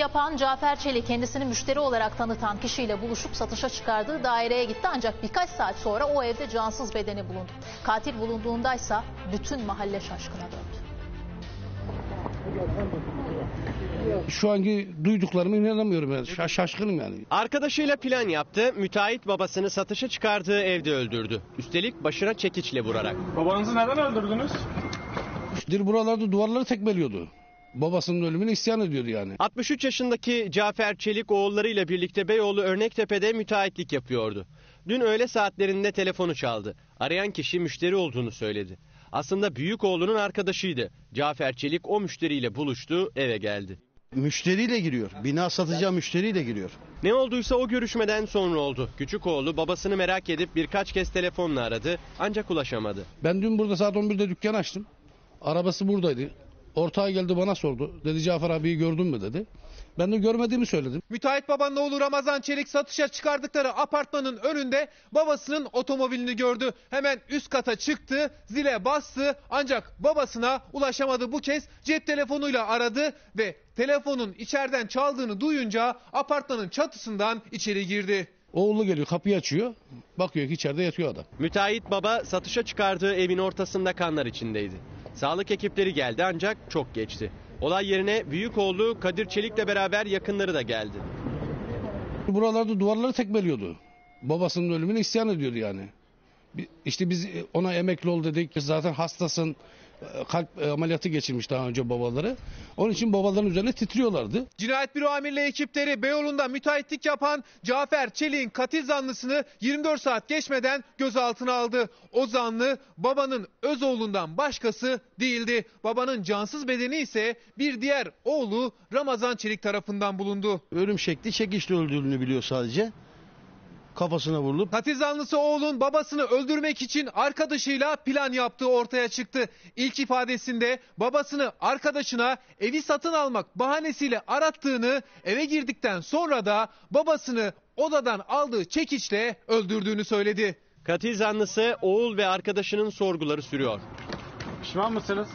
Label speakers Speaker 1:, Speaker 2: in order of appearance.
Speaker 1: yapan Cafer Çelik kendisini müşteri olarak tanıtan kişiyle buluşup satışa çıkardığı daireye gitti ancak birkaç saat sonra o evde cansız bedeni bulundu. Katil bulunduğundaysa bütün mahalle şaşkına döndü.
Speaker 2: Şu anki duyduklarıma inanamıyorum yani. Şa- şaşkınım yani.
Speaker 3: Arkadaşıyla plan yaptı, müteahhit babasını satışa çıkardığı evde öldürdü. Üstelik başına çekiçle vurarak.
Speaker 4: Babanızı neden öldürdünüz?
Speaker 2: Dir buralarda duvarları tekmeliyordu. Babasının ölümüne isyan ediyordu yani.
Speaker 3: 63 yaşındaki Cafer Çelik oğullarıyla birlikte Beyoğlu Örnektepe'de müteahhitlik yapıyordu. Dün öğle saatlerinde telefonu çaldı. Arayan kişi müşteri olduğunu söyledi. Aslında büyük oğlunun arkadaşıydı. Cafer Çelik o müşteriyle buluştu, eve geldi.
Speaker 5: Müşteriyle giriyor. Bina satacağı müşteriyle giriyor.
Speaker 3: Ne olduysa o görüşmeden sonra oldu. Küçük oğlu babasını merak edip birkaç kez telefonla aradı ancak ulaşamadı.
Speaker 2: Ben dün burada saat 11'de dükkan açtım. Arabası buradaydı. Ortağı geldi bana sordu. Dedi Cafer abiyi gördün mü dedi. Ben de görmediğimi söyledim.
Speaker 6: Müteahhit babanın oğlu Ramazan Çelik satışa çıkardıkları apartmanın önünde babasının otomobilini gördü. Hemen üst kata çıktı, zile bastı ancak babasına ulaşamadı. Bu kez cep telefonuyla aradı ve telefonun içeriden çaldığını duyunca apartmanın çatısından içeri girdi.
Speaker 2: Oğlu geliyor kapıyı açıyor. Bakıyor ki içeride yatıyor adam.
Speaker 3: Müteahhit baba satışa çıkardığı evin ortasında kanlar içindeydi. Sağlık ekipleri geldi ancak çok geçti. Olay yerine büyük oğlu Kadir Çelik'le beraber yakınları da geldi.
Speaker 2: Buralarda duvarları tekmeliyordu. Babasının ölümüne isyan ediyordu yani. İşte biz ona emekli ol dedik. Zaten hastasın. Kalp e, ameliyatı geçirmiş daha önce babaları. Onun için babaların üzerine titriyorlardı.
Speaker 6: Cinayet büro amirliği ekipleri Beyoğlu'nda müteahhitlik yapan Cafer Çelik'in katil zanlısını 24 saat geçmeden gözaltına aldı. O zanlı babanın öz oğlundan başkası değildi. Babanın cansız bedeni ise bir diğer oğlu Ramazan Çelik tarafından bulundu.
Speaker 5: Ölüm şekli çekişle öldüğünü biliyor sadece. Kafasına vurulup
Speaker 6: Katil zanlısı oğlun babasını öldürmek için arkadaşıyla plan yaptığı ortaya çıktı. İlk ifadesinde babasını arkadaşına evi satın almak bahanesiyle arattığını eve girdikten sonra da babasını odadan aldığı çekiçle öldürdüğünü söyledi.
Speaker 3: Katil zanlısı oğul ve arkadaşının sorguları sürüyor.
Speaker 4: Pişman mısınız?